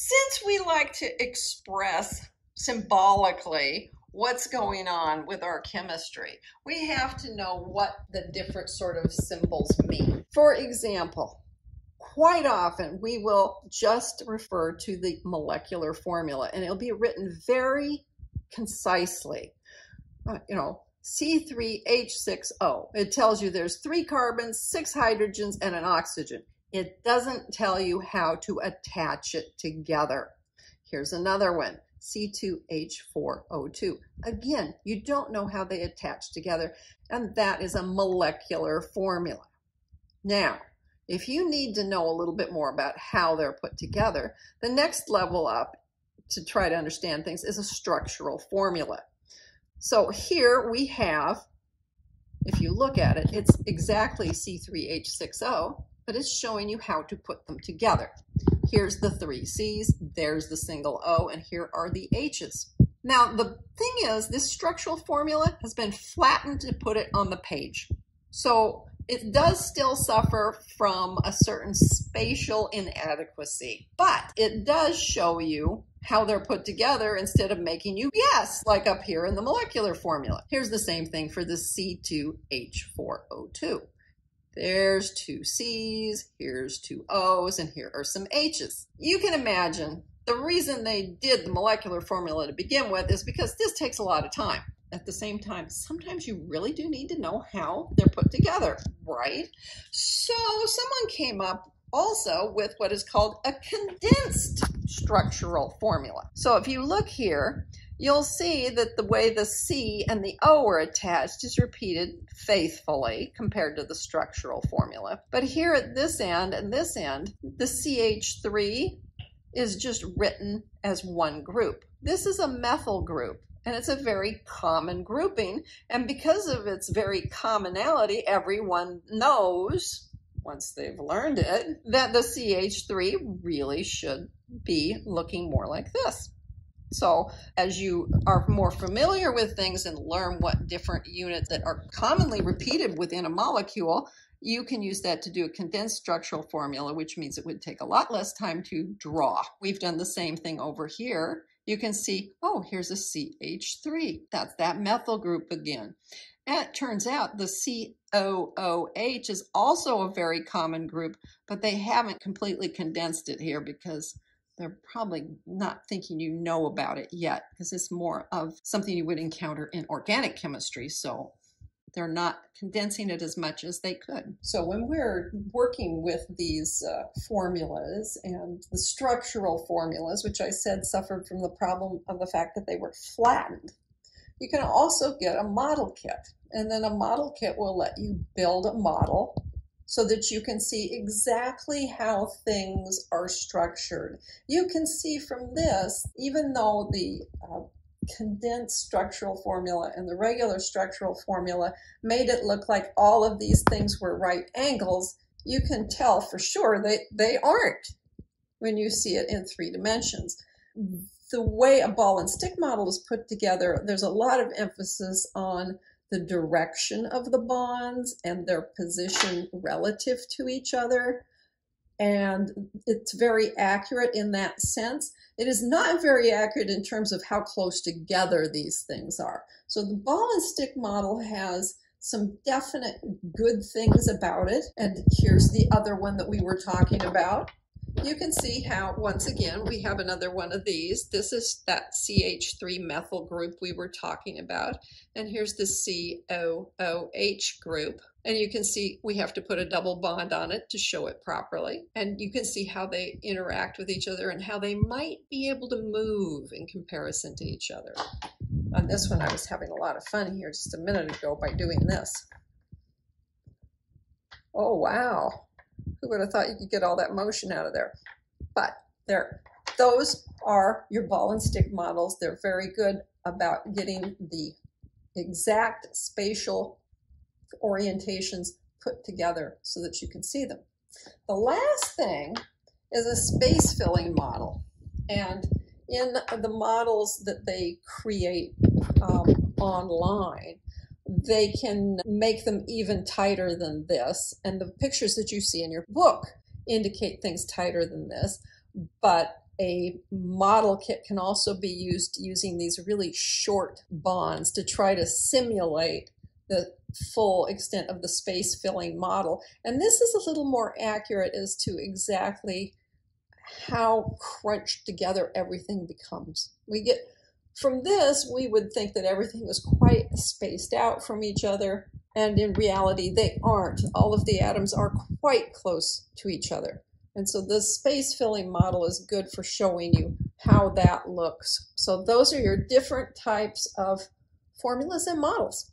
Since we like to express symbolically what's going on with our chemistry, we have to know what the different sort of symbols mean. For example, quite often we will just refer to the molecular formula and it'll be written very concisely. Uh, you know, C3H6O. It tells you there's three carbons, six hydrogens, and an oxygen. It doesn't tell you how to attach it together. Here's another one, C2H4O2. Again, you don't know how they attach together, and that is a molecular formula. Now, if you need to know a little bit more about how they're put together, the next level up to try to understand things is a structural formula. So here we have, if you look at it, it's exactly C3H6O, but it's showing you how to put them together. Here's the three C's, there's the single O, and here are the H's. Now, the thing is, this structural formula has been flattened to put it on the page. So it does still suffer from a certain spatial inadequacy, but it does show you how they're put together instead of making you guess, like up here in the molecular formula. Here's the same thing for the C2H4O2. There's two C's, here's two O's, and here are some H's. You can imagine the reason they did the molecular formula to begin with is because this takes a lot of time at the same time, sometimes you really do need to know how they're put together, right? So someone came up also with what is called a condensed structural formula. So if you look here, you'll see that the way the C and the O are attached is repeated faithfully compared to the structural formula. But here at this end and this end, the CH3 is just written as one group. This is a methyl group and it's a very common grouping. And because of its very commonality, everyone knows, once they've learned it, that the CH3 really should be looking more like this. So as you are more familiar with things and learn what different units that are commonly repeated within a molecule, you can use that to do a condensed structural formula, which means it would take a lot less time to draw. We've done the same thing over here you can see, oh, here's a CH3. That's that methyl group again. And it turns out the COOH is also a very common group, but they haven't completely condensed it here because they're probably not thinking you know about it yet because it's more of something you would encounter in organic chemistry. So they're not condensing it as much as they could. So when we're working with these uh, formulas and the structural formulas, which I said suffered from the problem of the fact that they were flattened, you can also get a model kit. And then a model kit will let you build a model so that you can see exactly how things are structured. You can see from this, even though the uh, condensed structural formula and the regular structural formula made it look like all of these things were right angles, you can tell for sure that they aren't when you see it in three dimensions. The way a ball and stick model is put together, there's a lot of emphasis on the direction of the bonds and their position relative to each other and it's very accurate in that sense. It is not very accurate in terms of how close together these things are. So the ball and stick model has some definite good things about it. And here's the other one that we were talking about you can see how, once again, we have another one of these. This is that CH3 methyl group we were talking about. And here's the COOH group. And you can see we have to put a double bond on it to show it properly. And you can see how they interact with each other and how they might be able to move in comparison to each other. On this one, I was having a lot of fun here just a minute ago by doing this. Oh, wow. Who would have thought you could get all that motion out of there? But there, those are your ball and stick models. They're very good about getting the exact spatial orientations put together so that you can see them. The last thing is a space filling model. And in the models that they create um, online, they can make them even tighter than this. And the pictures that you see in your book indicate things tighter than this. But a model kit can also be used using these really short bonds to try to simulate the full extent of the space filling model. And this is a little more accurate as to exactly how crunched together everything becomes. We get from this, we would think that everything was quite spaced out from each other, and in reality, they aren't. All of the atoms are quite close to each other. And so the space filling model is good for showing you how that looks. So those are your different types of formulas and models.